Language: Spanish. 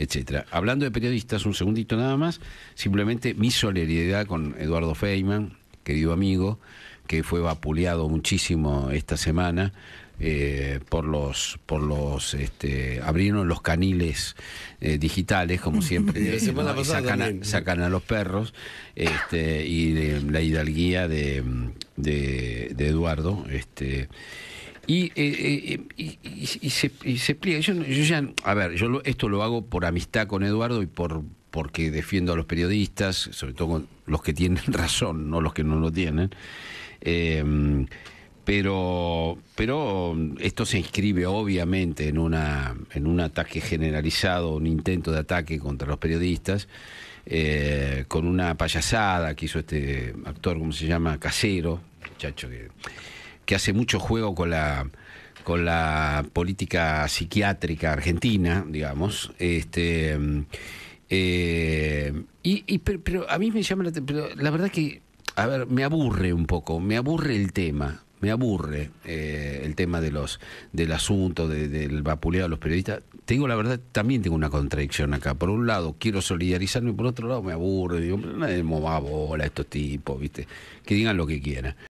etcétera. Hablando de periodistas, un segundito nada más, simplemente mi solidaridad con Eduardo Feynman, querido amigo, que fue vapuleado muchísimo esta semana eh, por los por los este, abrieron los caniles eh, digitales como siempre sacan, a, los perros este, y la hidalguía de, de, Eduardo este y, eh, y, se, explica yo, ya a ver yo esto lo hago por amistad con Eduardo y por porque defiendo a los periodistas sobre todo los que tienen razón no los que no lo tienen eh, pero, pero esto se inscribe obviamente en, una, en un ataque generalizado, un intento de ataque contra los periodistas, eh, con una payasada que hizo este actor, ¿cómo se llama? Casero, muchacho que, que hace mucho juego con la con la política psiquiátrica argentina, digamos, este eh, y, pero, a mí me llama la, pero la verdad que a ver, me aburre un poco, me aburre el tema me aburre eh, el tema de los del asunto del vapuleado de los periodistas. Tengo la verdad, también tengo una contradicción acá. Por un lado, quiero solidarizarme, por otro lado, me aburre. Digo, nadie me bola estos tipos, ¿viste? Que digan lo que quieran.